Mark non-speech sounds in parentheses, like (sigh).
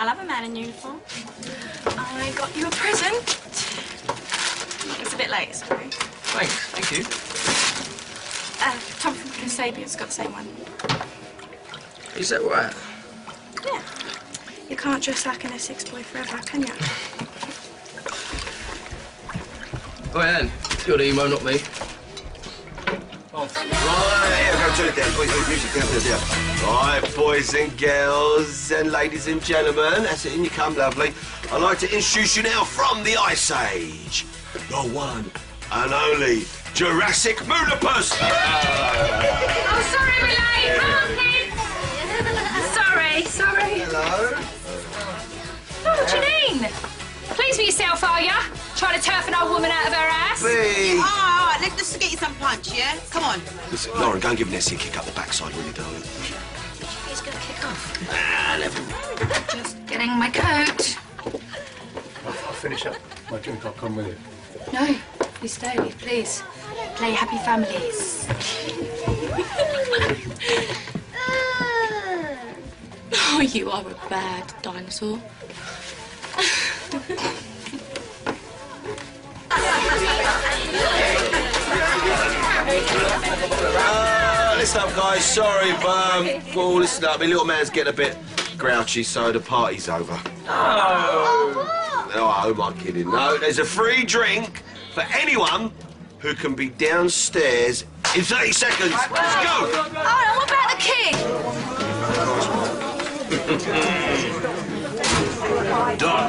I'll have a man in uniform. I got you a present. It's a bit late, sorry. Thanks, thank you. Uh, Tom from Kasabian's got the same one. Is that right? Yeah. You can't dress like an Essex boy forever, can you? Right then, your emo, not me. Right, go turn it down. Boys, boys, music down, down, down. Right, boys and girls and ladies and gentlemen, that's it, in you come, lovely. I'd like to introduce you now from the Ice Age, the one and only Jurassic Moolopus. Oh, sorry, we're late. Come on, kids. sorry, sorry. Hello. Oh, Janine. Pleased with yourself, are ya? Trying to turf an old woman out of her ass? Hey. Let's just get you some punch, yeah? Come on. Listen, Lauren, go and give Nessie a kick up the backside, will you, darling? He's going to kick off. Ah, never Just getting my coat. I'll, I'll finish up my drink. I'll come with you. No, please stay, please. Play happy families. (laughs) (laughs) Oh, you are a bad dinosaur. Listen up, guys. Sorry, but um, well, listen up. My little man's getting a bit grouchy, so the party's over. Oh, oh, who am I kidding? No, there's a free drink for anyone who can be downstairs in 30 seconds. Let's go. Oh, what about the kid? (laughs) Done.